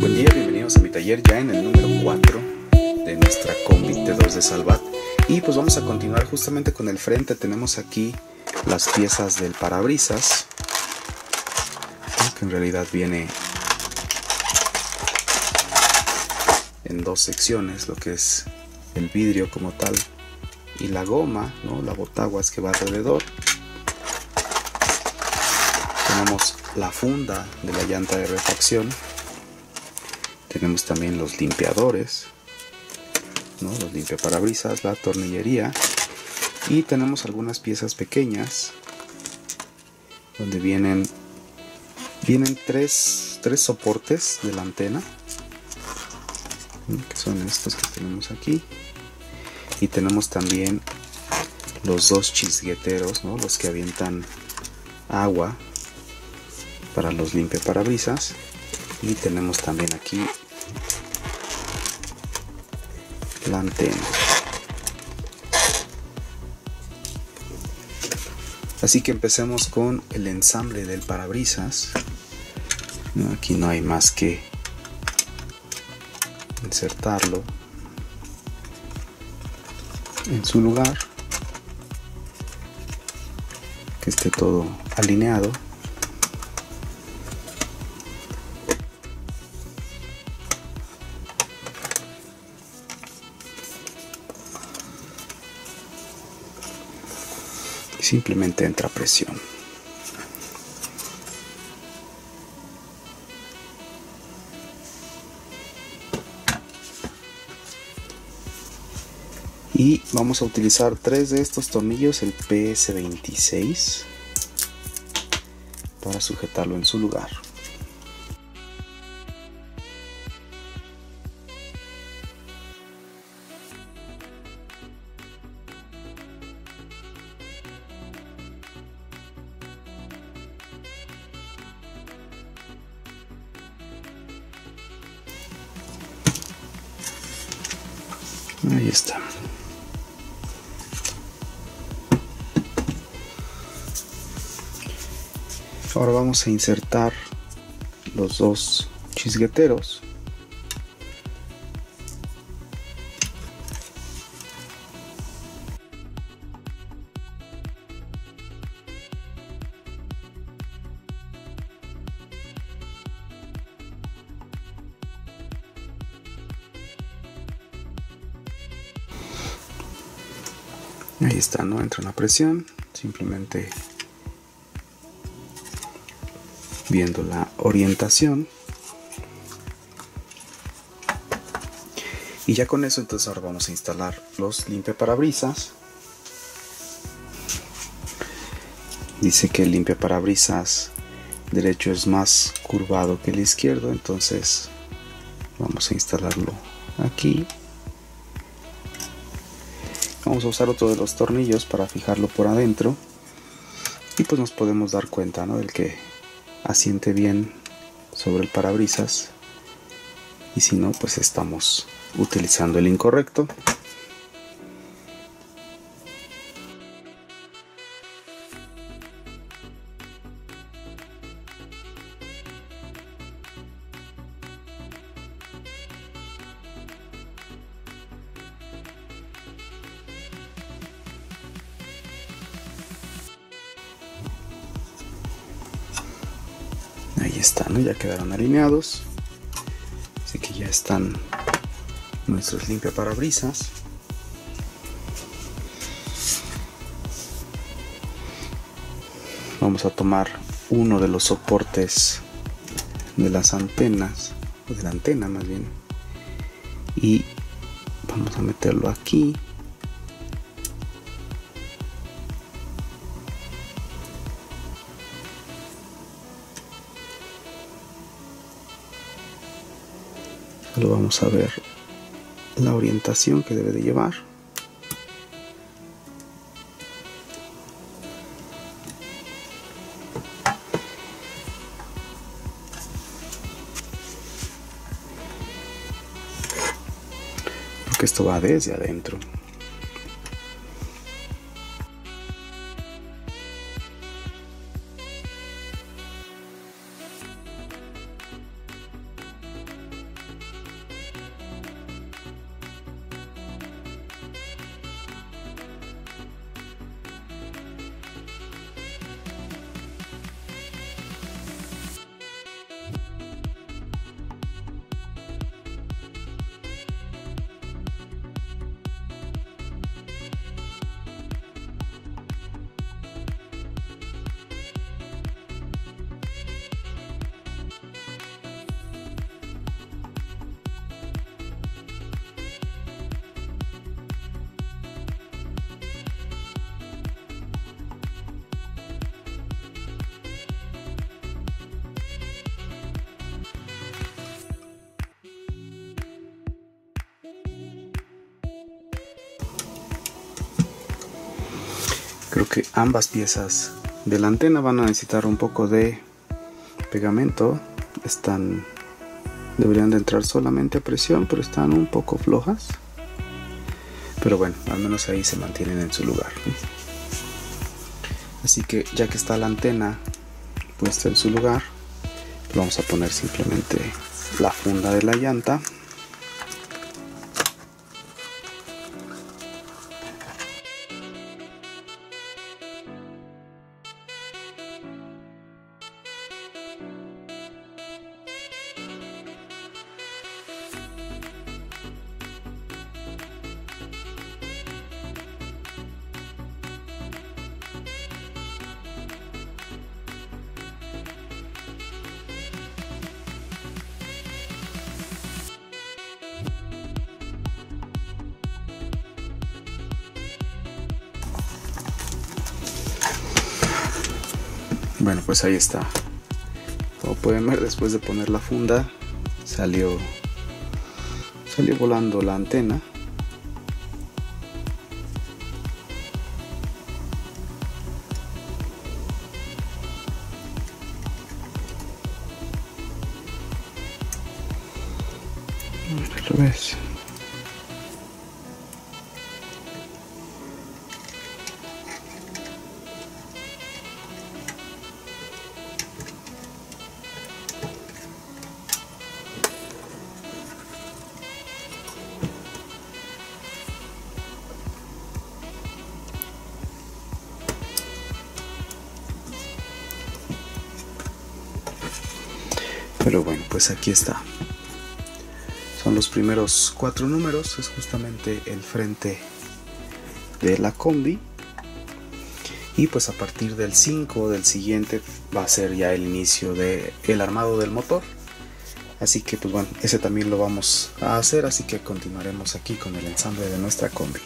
Buen día, bienvenidos a mi taller ya en el número 4 de nuestra combi T2 de Salvat. Y pues vamos a continuar justamente con el frente. Tenemos aquí las piezas del parabrisas, que en realidad viene en dos secciones, lo que es el vidrio como tal y la goma, ¿no? la botaguas que va alrededor. Tenemos la funda de la llanta de refacción. Tenemos también los limpiadores, ¿no? los limpiaparabrisas, la tornillería. Y tenemos algunas piezas pequeñas donde vienen, vienen tres, tres soportes de la antena que son estos que tenemos aquí y tenemos también los dos chisgueteros ¿no? los que avientan agua para los limpiaparabrisas y tenemos también aquí la antena. Así que empecemos con el ensamble del parabrisas. Aquí no hay más que insertarlo en su lugar. Que esté todo alineado simplemente entra presión. Y vamos a utilizar tres de estos tornillos el PS26 para sujetarlo en su lugar ahí está. Ahora vamos a insertar los dos chisgueteros ahí está no entra una presión simplemente viendo la orientación. Y ya con eso entonces ahora vamos a instalar los limpiaparabrisas dice que el limpiaparabrisas derecho es más curvado que el izquierdo entonces vamos a instalarlo aquí vamos a usar otro de los tornillos para fijarlo por adentro. Y pues nos podemos dar cuenta ¿no? del que asiente bien sobre el parabrisas. Y si no pues estamos utilizando el incorrecto ahí están, ¿no? ya quedaron alineados. Así que ya están nuestros limpia parabrisas vamos a tomar uno de los soportes de las antenas o de la antena más bien y vamos a meterlo aquí Solo vamos a ver la orientación que debe de llevar. Porque esto va desde adentro. Creo que ambas piezas de la antena van a necesitar un poco de pegamento. Están deberían de entrar solamente a presión pero están un poco flojas. Pero bueno al menos ahí se mantienen en su lugar así que ya que está la antena puesta en su lugar vamos a poner simplemente la funda de la llanta Bueno, pues ahí está. Como pueden ver, después de poner la funda, salió salió volando la antena. Pero bueno, pues aquí está. Son los primeros cuatro números, es justamente el frente de la combi. Y pues a partir del 5 del siguiente va a ser ya el inicio del el armado del motor. Así que pues bueno, ese también lo vamos a hacer, así que continuaremos aquí con el ensamble de nuestra combi.